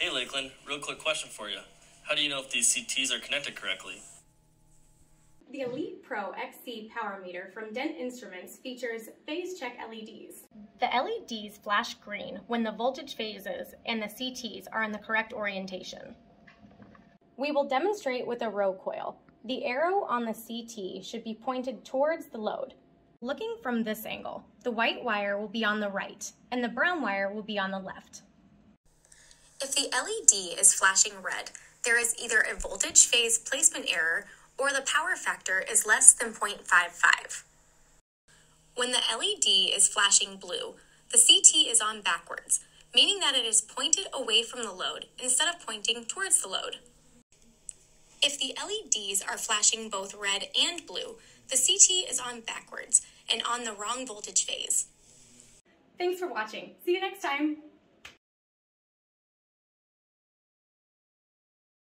Hey Lakeland, real quick question for you. How do you know if these CTs are connected correctly? The Elite Pro XC power meter from Dent Instruments features phase check LEDs. The LEDs flash green when the voltage phases and the CTs are in the correct orientation. We will demonstrate with a RoCoil. The arrow on the CT should be pointed towards the load. Looking from this angle, the white wire will be on the right and the brown wire will be on the left. If the LED is flashing red, there is either a voltage phase placement error or the power factor is less than 0.55. When the LED is flashing blue, the CT is on backwards, meaning that it is pointed away from the load instead of pointing towards the load. If the LEDs are flashing both red and blue, the CT is on backwards and on the wrong voltage phase. Thanks for watching. See you next time.